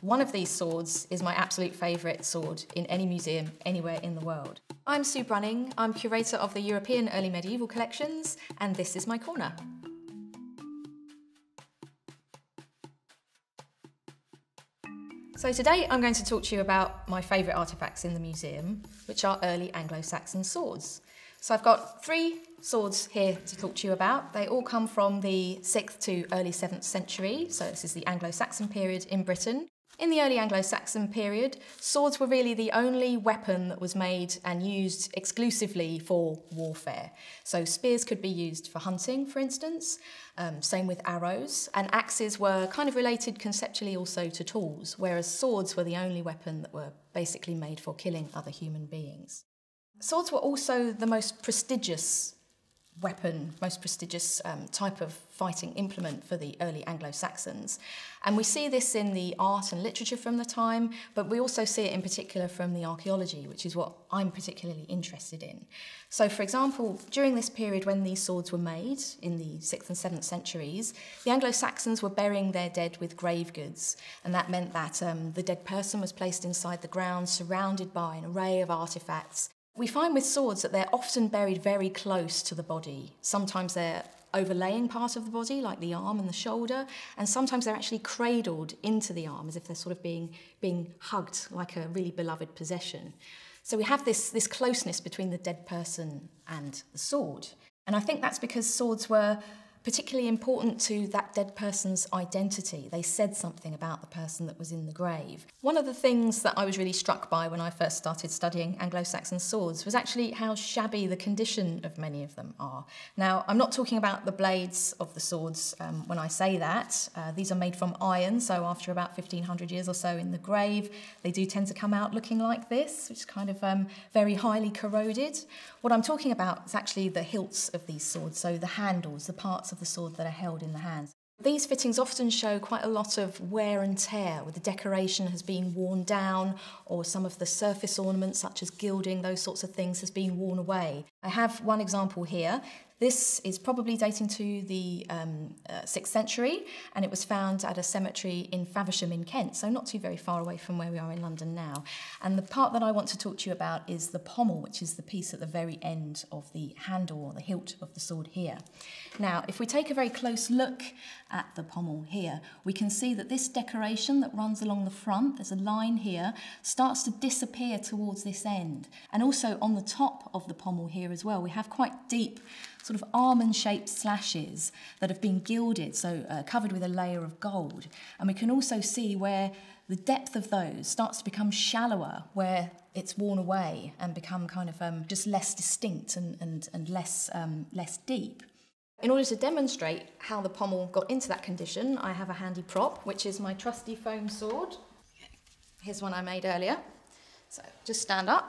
One of these swords is my absolute favourite sword in any museum anywhere in the world. I'm Sue Brunning, I'm curator of the European Early Medieval Collections, and this is my corner. So today I'm going to talk to you about my favourite artefacts in the museum, which are early Anglo-Saxon swords. So I've got three swords here to talk to you about. They all come from the 6th to early 7th century, so this is the Anglo-Saxon period in Britain. In the early Anglo-Saxon period, swords were really the only weapon that was made and used exclusively for warfare. So spears could be used for hunting, for instance, um, same with arrows, and axes were kind of related conceptually also to tools, whereas swords were the only weapon that were basically made for killing other human beings. Swords were also the most prestigious weapon, most prestigious um, type of fighting implement for the early Anglo-Saxons. And we see this in the art and literature from the time, but we also see it in particular from the archaeology, which is what I'm particularly interested in. So for example, during this period when these swords were made, in the 6th and 7th centuries, the Anglo-Saxons were burying their dead with grave goods, and that meant that um, the dead person was placed inside the ground, surrounded by an array of artifacts we find with swords that they're often buried very close to the body. Sometimes they're overlaying part of the body, like the arm and the shoulder, and sometimes they're actually cradled into the arm as if they're sort of being, being hugged like a really beloved possession. So we have this, this closeness between the dead person and the sword. And I think that's because swords were particularly important to that dead person's identity. They said something about the person that was in the grave. One of the things that I was really struck by when I first started studying Anglo Saxon swords was actually how shabby the condition of many of them are. Now, I'm not talking about the blades of the swords um, when I say that. Uh, these are made from iron, so after about 1500 years or so in the grave, they do tend to come out looking like this, which is kind of um, very highly corroded. What I'm talking about is actually the hilts of these swords, so the handles, the parts of of the sword that are held in the hands. These fittings often show quite a lot of wear and tear, where the decoration has been worn down, or some of the surface ornaments, such as gilding, those sorts of things, has been worn away. I have one example here. This is probably dating to the um, uh, 6th century, and it was found at a cemetery in Faversham in Kent, so not too very far away from where we are in London now. And the part that I want to talk to you about is the pommel, which is the piece at the very end of the handle or the hilt of the sword here. Now, if we take a very close look at the pommel here, we can see that this decoration that runs along the front, there's a line here, starts to disappear towards this end. And also on the top of the pommel here as well, we have quite deep sort of almond-shaped slashes that have been gilded, so uh, covered with a layer of gold. And we can also see where the depth of those starts to become shallower, where it's worn away and become kind of um, just less distinct and, and, and less, um, less deep. In order to demonstrate how the pommel got into that condition, I have a handy prop, which is my trusty foam sword. Here's one I made earlier. So just stand up.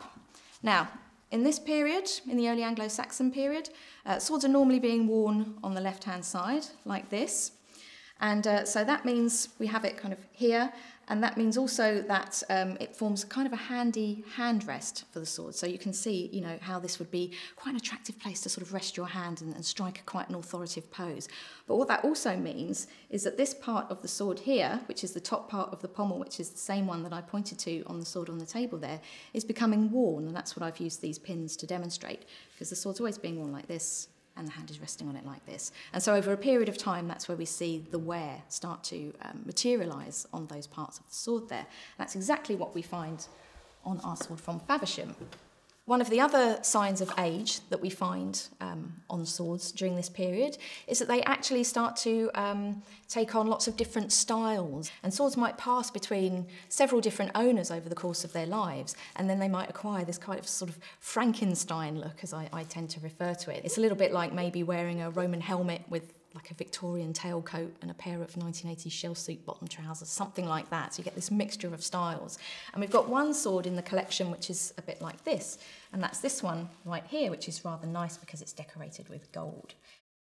Now, in this period, in the early Anglo-Saxon period, uh, swords are normally being worn on the left-hand side, like this. And uh, so that means we have it kind of here, and that means also that um, it forms kind of a handy hand rest for the sword. So you can see, you know, how this would be quite an attractive place to sort of rest your hand and, and strike a, quite an authoritative pose. But what that also means is that this part of the sword here, which is the top part of the pommel, which is the same one that I pointed to on the sword on the table there, is becoming worn, and that's what I've used these pins to demonstrate, because the sword's always being worn like this and the hand is resting on it like this. And so over a period of time, that's where we see the wear start to um, materialize on those parts of the sword there. And that's exactly what we find on our sword from Faversham. One of the other signs of age that we find um, on swords during this period is that they actually start to um, take on lots of different styles. And swords might pass between several different owners over the course of their lives, and then they might acquire this kind of sort of Frankenstein look, as I, I tend to refer to it. It's a little bit like maybe wearing a Roman helmet with like a Victorian tailcoat and a pair of 1980 shell suit bottom trousers, something like that. So you get this mixture of styles. And we've got one sword in the collection which is a bit like this, and that's this one right here, which is rather nice because it's decorated with gold.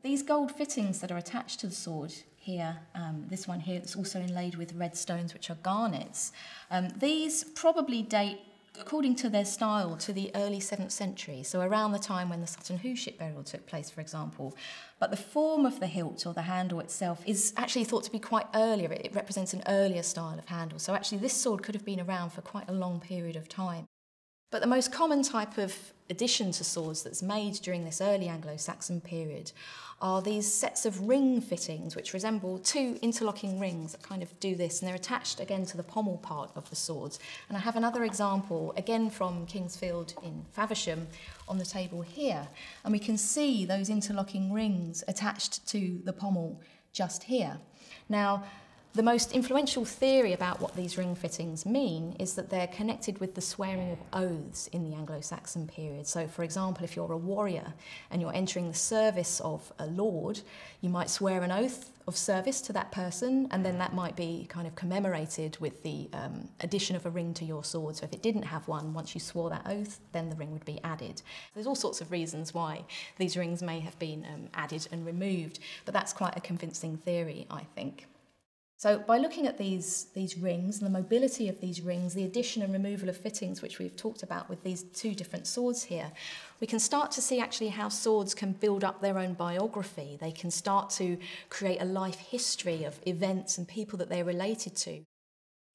These gold fittings that are attached to the sword here, um, this one here, it's also inlaid with red stones, which are garnets. Um, these probably date according to their style, to the early 7th century, so around the time when the Sutton Hoo ship burial took place, for example. But the form of the hilt or the handle itself is actually thought to be quite earlier. It represents an earlier style of handle. So actually, this sword could have been around for quite a long period of time. But the most common type of addition to swords that's made during this early Anglo-Saxon period are these sets of ring fittings which resemble two interlocking rings that kind of do this and they're attached again to the pommel part of the swords. And I have another example again from Kingsfield in Faversham on the table here and we can see those interlocking rings attached to the pommel just here. Now the most influential theory about what these ring fittings mean is that they're connected with the swearing of oaths in the Anglo-Saxon period. So, for example, if you're a warrior and you're entering the service of a lord, you might swear an oath of service to that person, and then that might be kind of commemorated with the um, addition of a ring to your sword. So if it didn't have one, once you swore that oath, then the ring would be added. There's all sorts of reasons why these rings may have been um, added and removed, but that's quite a convincing theory, I think. So by looking at these, these rings and the mobility of these rings, the addition and removal of fittings, which we've talked about with these two different swords here, we can start to see actually how swords can build up their own biography. They can start to create a life history of events and people that they're related to.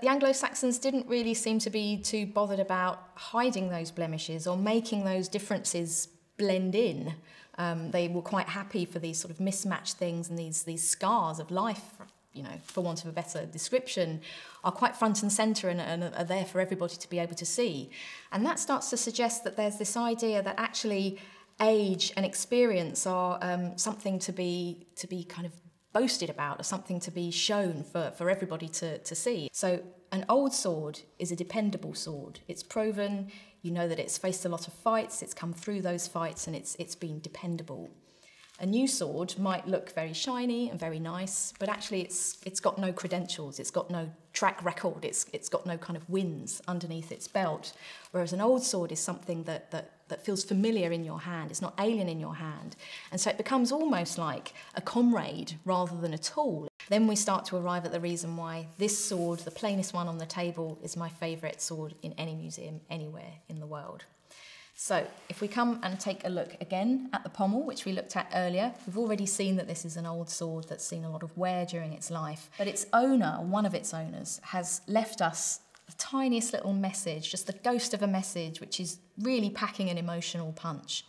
The Anglo-Saxons didn't really seem to be too bothered about hiding those blemishes or making those differences blend in. Um, they were quite happy for these sort of mismatched things and these, these scars of life you know, for want of a better description, are quite front and centre and, and are there for everybody to be able to see. And that starts to suggest that there's this idea that actually age and experience are um, something to be to be kind of boasted about or something to be shown for, for everybody to, to see. So an old sword is a dependable sword. It's proven, you know that it's faced a lot of fights, it's come through those fights and it's, it's been dependable. A new sword might look very shiny and very nice, but actually it's, it's got no credentials, it's got no track record, it's, it's got no kind of wins underneath its belt. Whereas an old sword is something that, that, that feels familiar in your hand, it's not alien in your hand. And so it becomes almost like a comrade rather than a tool. Then we start to arrive at the reason why this sword, the plainest one on the table, is my favourite sword in any museum anywhere in the world. So if we come and take a look again at the pommel, which we looked at earlier, we've already seen that this is an old sword that's seen a lot of wear during its life. But its owner, one of its owners, has left us the tiniest little message, just the ghost of a message, which is really packing an emotional punch.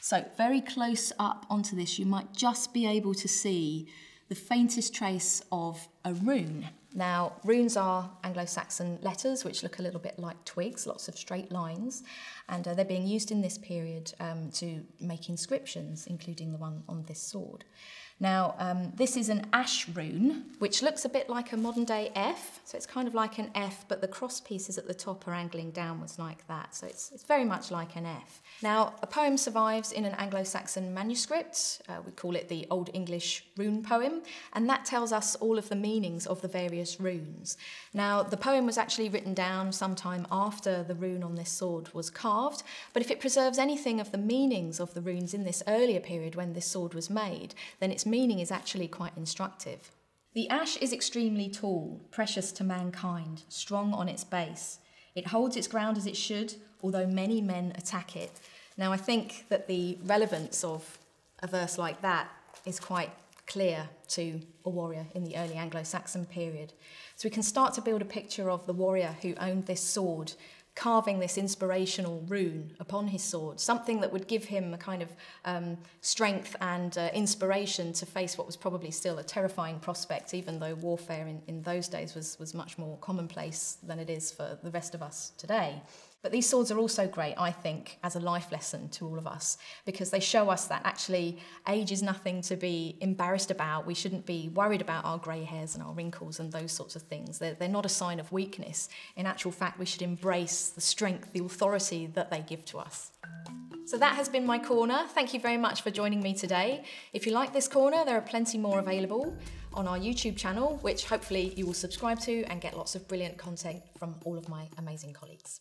So very close up onto this, you might just be able to see the faintest trace of a rune. Now, runes are Anglo-Saxon letters, which look a little bit like twigs, lots of straight lines, and uh, they're being used in this period um, to make inscriptions, including the one on this sword. Now, um, this is an ash rune, which looks a bit like a modern day F. So it's kind of like an F, but the cross pieces at the top are angling downwards like that. So it's, it's very much like an F. Now, a poem survives in an Anglo-Saxon manuscript. Uh, we call it the Old English rune poem, and that tells us all of the meanings of the various runes. Now, the poem was actually written down sometime after the rune on this sword was carved, but if it preserves anything of the meanings of the runes in this earlier period when this sword was made, then its meaning is actually quite instructive. The ash is extremely tall, precious to mankind, strong on its base. It holds its ground as it should, although many men attack it. Now, I think that the relevance of a verse like that is quite clear to a warrior in the early Anglo Saxon period. So we can start to build a picture of the warrior who owned this sword carving this inspirational rune upon his sword, something that would give him a kind of um, strength and uh, inspiration to face what was probably still a terrifying prospect, even though warfare in, in those days was, was much more commonplace than it is for the rest of us today. But these swords are also great, I think, as a life lesson to all of us because they show us that actually age is nothing to be embarrassed about. We shouldn't be worried about our grey hairs and our wrinkles and those sorts of things. They're, they're not a sign of weakness. In actual fact, we should embrace the strength, the authority that they give to us. So that has been my corner. Thank you very much for joining me today. If you like this corner, there are plenty more available on our YouTube channel, which hopefully you will subscribe to and get lots of brilliant content from all of my amazing colleagues.